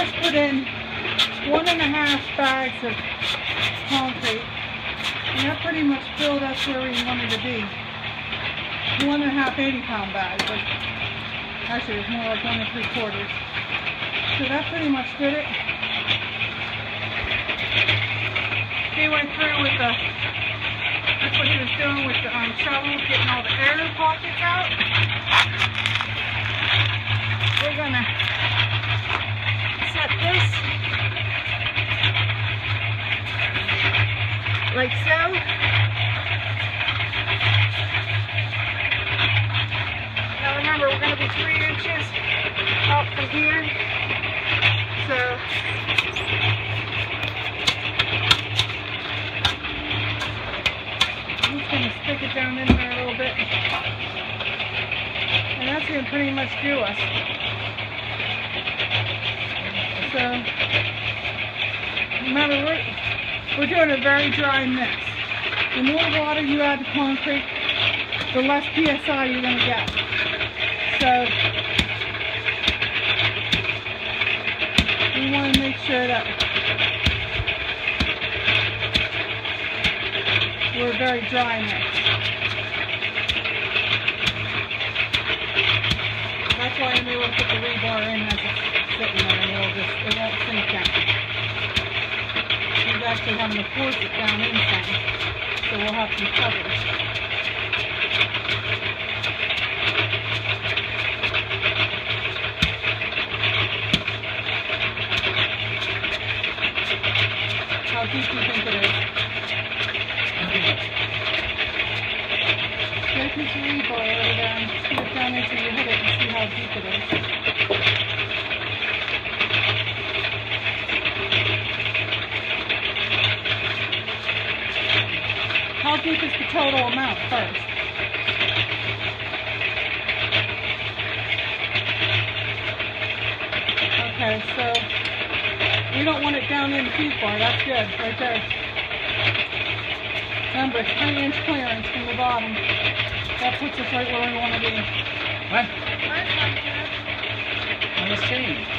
just put in one and a half bags of concrete. And that pretty much filled us where we wanted to be. One and a half 80 pound bag, but actually it was more like one and three quarters. So that pretty much did it. He went through with the, that's what he was doing with the um, shovel, getting all the air pockets out. We're gonna set this like so. Now remember, we're going to be three inches up from here. So, I'm just going to stick it down in there a little bit. And that's going to pretty much do us. So, remember, we're, we're doing a very dry mix. The more water you add to concrete, the less PSI you're going to get. So, we want to make sure that we're very dry mix. That's why I'm able to put the rebar in as it's sitting there and it'll just, it won't sink down. He's actually having to force it down in some, so we'll have some covers. How deep do you think it is? Piece of rebar over there and scoot it down until you hit it and see how deep it is. How deep is the total amount first? Okay, so we don't want it down in too far. That's good, right there. Remember, it's three inch clearance from the bottom. That puts us right where we want to be. What? Why his